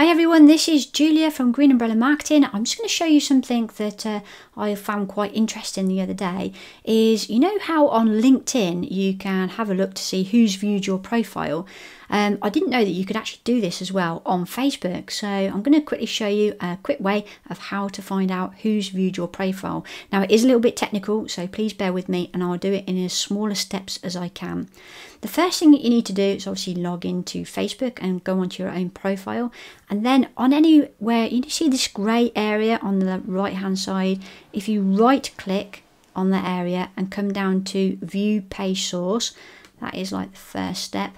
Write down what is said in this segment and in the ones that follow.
Hi everyone, this is Julia from Green Umbrella Marketing. I'm just going to show you something that uh, I found quite interesting the other day is you know how on LinkedIn you can have a look to see who's viewed your profile. Um, I didn't know that you could actually do this as well on Facebook. So I'm going to quickly show you a quick way of how to find out who's viewed your profile. Now it is a little bit technical, so please bear with me and I'll do it in as smaller steps as I can. The first thing that you need to do is obviously log into Facebook and go onto your own profile. And then on anywhere, you see this grey area on the right hand side, if you right click on the area and come down to view page source, that is like the first step.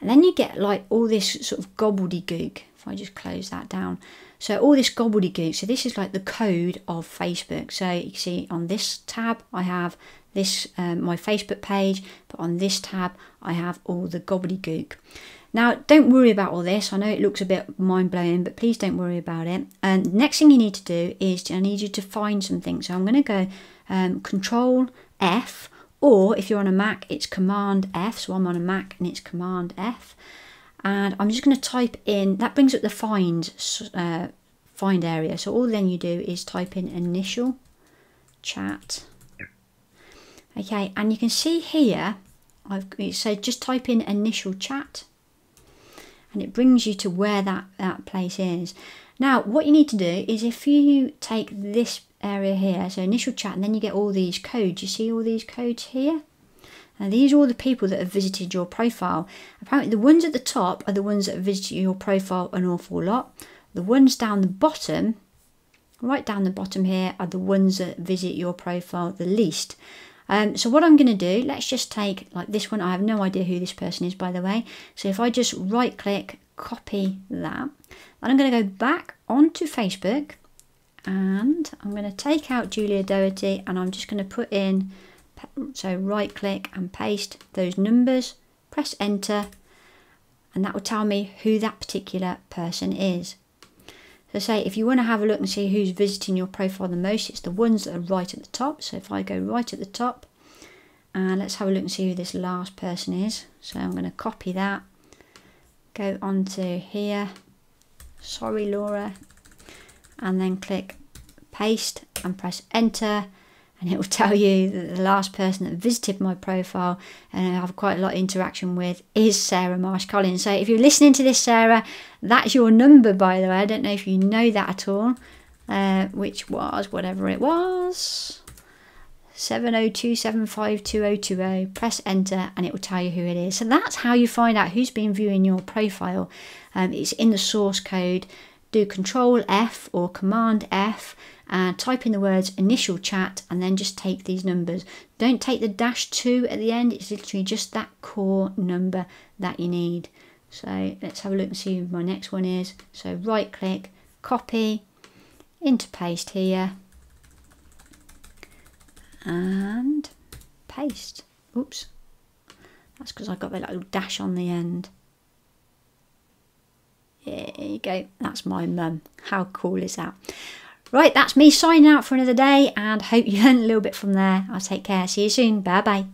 And then you get like all this sort of gobbledygook. If I just close that down. So all this gobbledygook. So this is like the code of Facebook. So you can see on this tab, I have this um, my Facebook page, but on this tab, I have all the gobbledygook. Now, don't worry about all this. I know it looks a bit mind blowing, but please don't worry about it. And next thing you need to do is I need you to find something. So I'm going to go um, Control F or if you're on a Mac, it's Command F. So I'm on a Mac and it's Command F. And I'm just going to type in, that brings up the find, uh, find area. So all then you do is type in initial chat. Okay, and you can see here, I've so just type in initial chat and it brings you to where that, that place is. Now, what you need to do is if you take this area here, so initial chat, and then you get all these codes. You see all these codes here? And these are all the people that have visited your profile. Apparently the ones at the top are the ones that have visited your profile an awful lot. The ones down the bottom, right down the bottom here, are the ones that visit your profile the least. Um, so what I'm going to do, let's just take like this one. I have no idea who this person is, by the way. So if I just right click, copy that, then I'm going to go back onto Facebook and I'm going to take out Julia Doherty and I'm just going to put in, so right click and paste those numbers, press enter, and that will tell me who that particular person is. So say if you want to have a look and see who's visiting your profile the most, it's the ones that are right at the top. So if I go right at the top, and let's have a look and see who this last person is. So I'm going to copy that, go onto here, sorry Laura, and then click paste and press enter and it will tell you that the last person that visited my profile and I have quite a lot of interaction with is Sarah Marsh Collins. So if you're listening to this, Sarah, that's your number, by the way. I don't know if you know that at all, uh, which was whatever it was. 702752020 press enter and it will tell you who it is so that's how you find out who's been viewing your profile um, it's in the source code do control F or command F and type in the words initial chat and then just take these numbers. Don't take the dash 2 at the end, it's literally just that core number that you need. So let's have a look and see who my next one is. So right click, copy, into paste here, and paste. Oops, that's because I got that little dash on the end. You go, that's my mum. How cool is that? Right, that's me signing out for another day and hope you learned a little bit from there. I'll take care. See you soon. Bye bye.